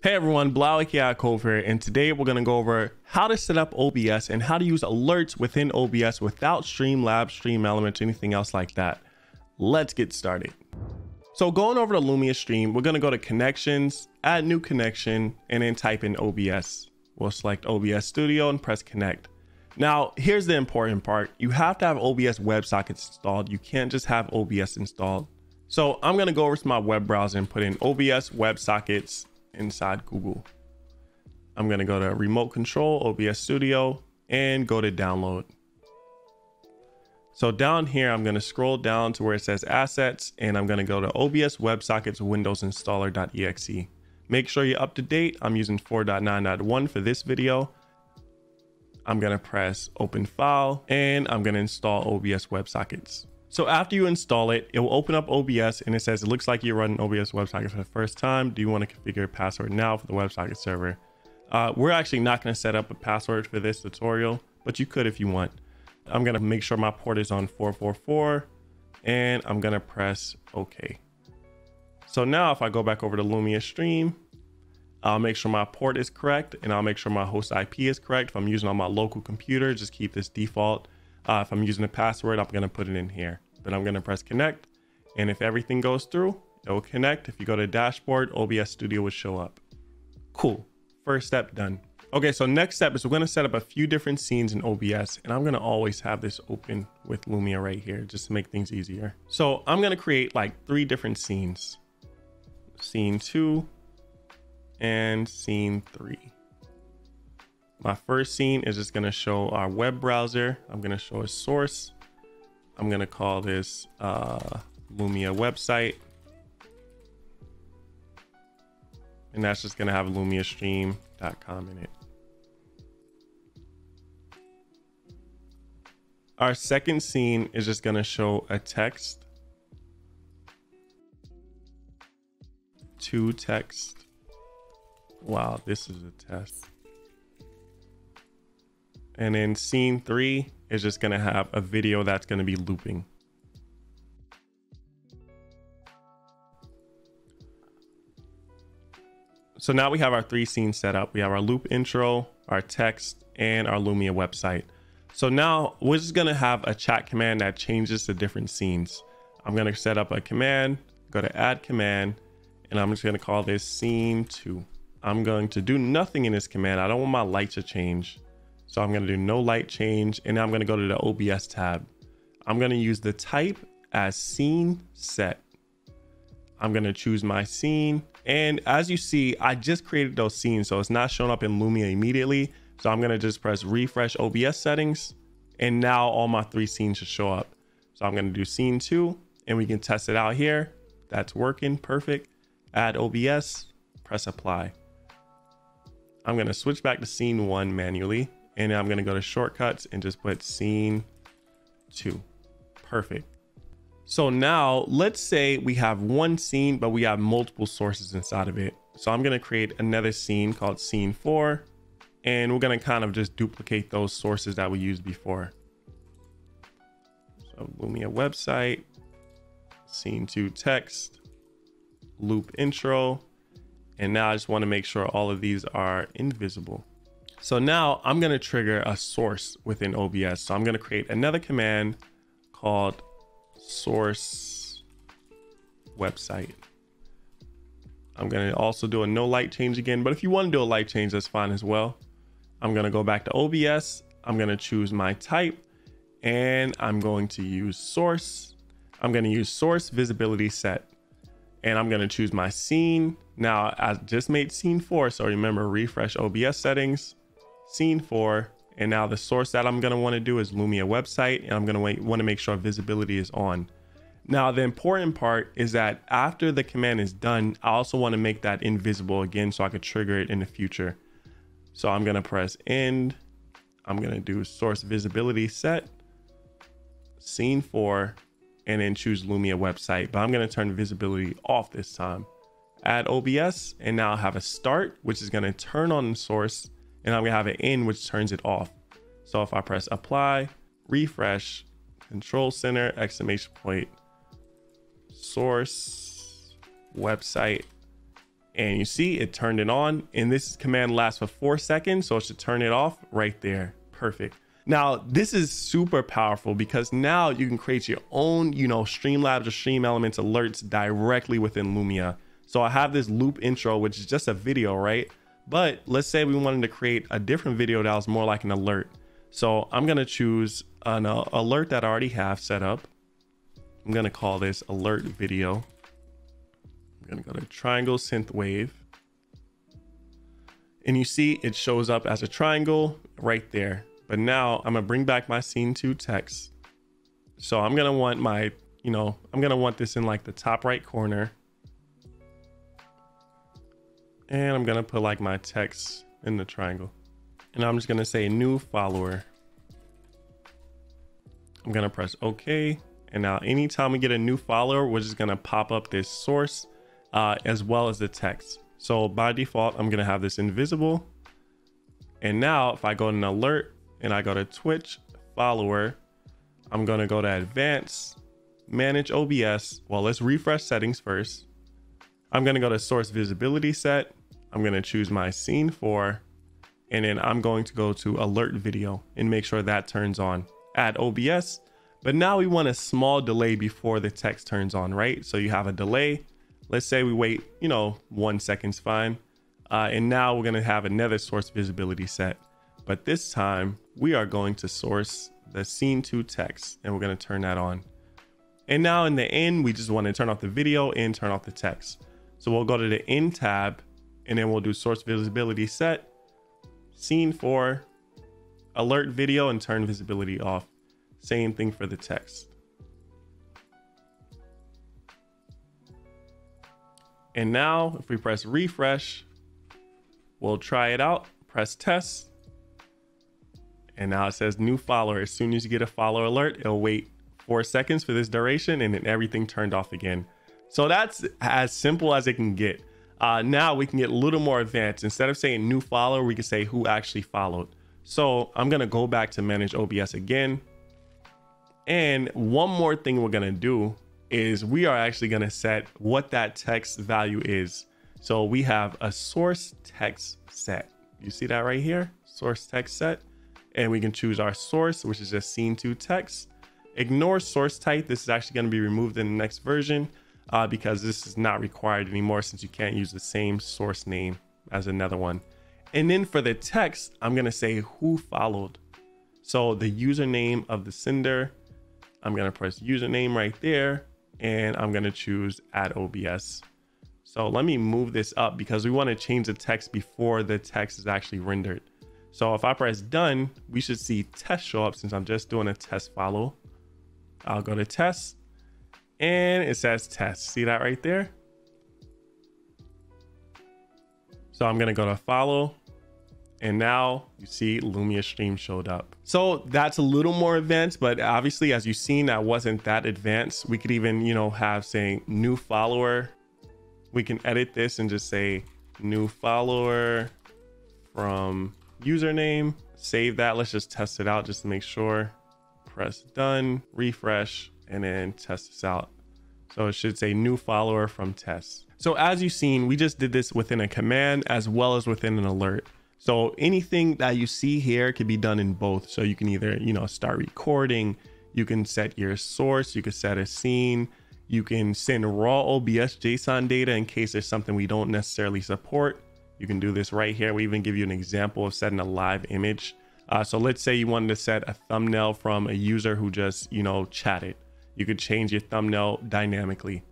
Hey everyone, Blau aka Cove here, and today we're going to go over how to set up OBS and how to use alerts within OBS without Streamlabs, Stream Elements, anything else like that. Let's get started. So going over to Lumia Stream, we're going to go to Connections, add new connection, and then type in OBS. We'll select OBS Studio and press Connect. Now, here's the important part. You have to have OBS WebSockets installed. You can't just have OBS installed. So I'm going to go over to my web browser and put in OBS WebSockets inside Google. I'm going to go to remote control, OBS Studio, and go to download. So down here, I'm going to scroll down to where it says assets, and I'm going to go to OBS WebSockets Windows Installer.exe. Make sure you're up to date. I'm using 4.9.1 for this video. I'm going to press open file and I'm going to install OBS WebSockets. So after you install it, it will open up OBS and it says, it looks like you're running OBS WebSocket for the first time. Do you want to configure a password now for the WebSocket server? Uh, we're actually not going to set up a password for this tutorial, but you could if you want. I'm going to make sure my port is on 444 and I'm going to press OK. So now if I go back over to Lumia Stream, I'll make sure my port is correct and I'll make sure my host IP is correct. If I'm using on my local computer, just keep this default. Uh, if I'm using a password, I'm going to put it in here. Then I'm going to press connect. And if everything goes through, it will connect. If you go to dashboard, OBS Studio will show up. Cool. First step done. Okay, so next step is we're going to set up a few different scenes in OBS. And I'm going to always have this open with Lumia right here just to make things easier. So I'm going to create like three different scenes. Scene two and scene three. My first scene is just going to show our web browser. I'm going to show a source. I'm going to call this uh, Lumia website. And that's just going to have lumiastream.com in it. Our second scene is just going to show a text. To text. Wow, this is a test. And then scene three is just going to have a video that's going to be looping. So now we have our three scenes set up. We have our loop intro, our text, and our Lumia website. So now we're just going to have a chat command that changes the different scenes. I'm going to set up a command, go to add command, and I'm just going to call this scene two. I'm going to do nothing in this command. I don't want my light to change. So I'm to do no light change and I'm to go to the OBS tab. I'm to use the type as scene set. I'm to choose my scene. And as you see, I just created those scenes. So it's not showing up in Lumia immediately. So I'm to just press refresh OBS settings. And now all my three scenes should show up. So I'm to do scene two and we can test it out here. That's working perfect. Add OBS, press apply. I'm to switch back to scene one manually and I'm to go to shortcuts and just put scene two. Perfect. So now let's say we have one scene, but we have multiple sources inside of it. So I'm to create another scene called scene four, and we're to kind of just duplicate those sources that we used before. So Lumia website, scene two text, loop intro. And now I just want to make sure all of these are invisible. So now I'm going to trigger a source within OBS. So I'm going to create another command called source website. I'm going to also do a no light change again, but if you want to do a light change, that's fine as well. I'm going to go back to OBS. I'm going to choose my type and I'm going to use source. I'm going to use source visibility set and I'm going to choose my scene. Now I just made scene four. So remember refresh OBS settings scene four. And now the source that I'm going to want to do is Lumia website. And I'm going to want to make sure visibility is on. Now, the important part is that after the command is done, I also want to make that invisible again so I could trigger it in the future. So I'm going to press end. I'm going to do source visibility set, scene four, and then choose Lumia website. But I'm going to turn visibility off this time. Add OBS, and now I have a start, which is going to turn on source and I'm gonna have an in which turns it off. So if I press apply, refresh, control center, exclamation point, source, website, And you see it turned it on and this command lasts for four seconds. So it should turn it off right there. Perfect. Now, this is super powerful because now you can create your own, you know, Streamlabs or Stream Elements alerts directly within Lumia. So I have this loop intro, which is just a video, right? But let's say we wanted to create a different video that was more like an alert. So I'm to choose an uh, alert that I already have set up. I'm to call this alert video. I'm to go to triangle synth wave. And you see it shows up as a triangle right there. But now I'm gonna bring back my scene two text. So I'm gonna want my, you know, I'm gonna want this in like the top right corner. And I'm gonna put like my text in the triangle. And I'm just gonna say new follower. I'm gonna press OK. And now anytime we get a new follower, we're just gonna pop up this source uh, as well as the text. So by default, I'm gonna have this invisible. And now if I go to an alert, and I go to Twitch follower, I'm to go to advanced, manage OBS. Well, let's refresh settings first. I'm to go to source visibility set. I'm going to choose my scene four, and then I'm going to go two alert video and make sure that turns on. Add OBS, but now we want a small delay before the text turns on, right? So you have a delay. Let's say we wait, you know, one second's fine. Uh, and now we're going to have another source visibility set. But this time we are going to source the scene to text and we're going to turn that on. And now in the end, we just want to turn off the video and turn off the text. So we'll go to the end tab and then we'll do source visibility set, scene four, alert video and turn visibility off. Same thing for the text. And now if we press refresh, we'll try it out, press test, and now it says new follower. As soon as you get a follower alert, it'll wait four seconds for this duration and then everything turned off again. So that's as simple as it can get. Uh, now we can get a little more advanced. Instead of saying new follower, we can say who actually followed. So I'm going to go back two manage OBS again. And one more thing we're going to do is we are actually going to set what that text value is. So we have a source text set. You see that right here? Source text set and we can choose our source, which is just scene to text. Ignore source type. This is actually going to be removed in the next version uh, because this is not required anymore since you can't use the same source name as another one. And then for the text, I'm going to say who followed. So the username of the sender, I'm going to press username right there and I'm going to choose add OBS. So let me move this up because we want to change the text before the text is actually rendered. So if I press done, we should see test show up since I'm just doing a test follow. I'll go to test and it says test. See that right there? So I'm going to go to follow and now you see Lumia stream showed up. So that's a little more advanced, but obviously as you've seen, that wasn't that advanced. We could even, you know, have saying new follower. We can edit this and just say new follower from username, save that. Let's just test it out just to make sure. Press done, refresh, and then test this out. So it should say new follower from test. So as you've seen, we just did this within a command as well as within an alert. So anything that you see here can be done in both. So you can either, you know, start recording, you can set your source, you can set a scene, you can send raw OBS JSON data in case there's something we don't necessarily support. You can do this right here. We even give you an example of setting a live image. Uh, so let's say you wanted to set a thumbnail from a user who just, you know, chatted. You could change your thumbnail dynamically.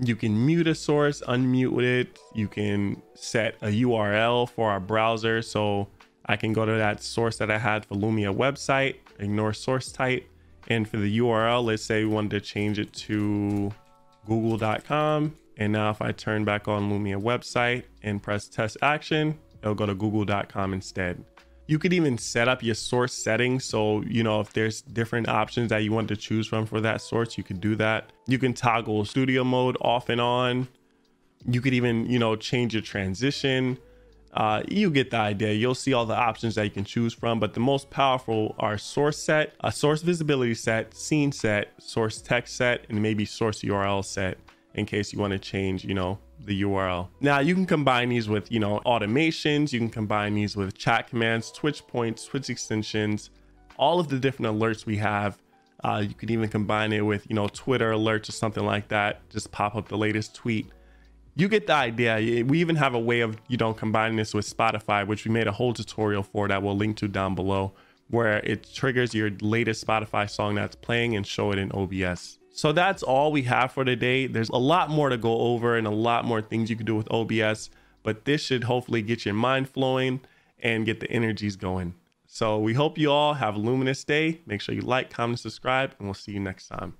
You can mute a source, unmute it. You can set a URL for our browser. So I can go to that source that I had for Lumia website, ignore source type. And for the URL, let's say we wanted to change it to google.com and now if I turn back on Lumia website and press test action, it'll go to google.com instead. You could even set up your source settings. So, you know, if there's different options that you want to choose from for that source, you could do that. You can toggle studio mode off and on. You could even, you know, change your transition. Uh, you get the idea. You'll see all the options that you can choose from, but the most powerful are source set, a source visibility set, scene set, source text set, and maybe source URL set in case you want to change, you know, the URL. Now you can combine these with, you know, automations. You can combine these with chat commands, Twitch points, Twitch extensions, all of the different alerts we have. Uh, you can even combine it with, you know, Twitter alerts or something like that. Just pop up the latest tweet. You get the idea. We even have a way of, you know, combining this with Spotify, which we made a whole tutorial for that we'll link to down below, where it triggers your latest Spotify song that's playing and show it in OBS. So that's all we have for today. There's a lot more to go over and a lot more things you can do with OBS, but this should hopefully get your mind flowing and get the energies going. So we hope you all have a luminous day. Make sure you like, comment, subscribe, and we'll see you next time.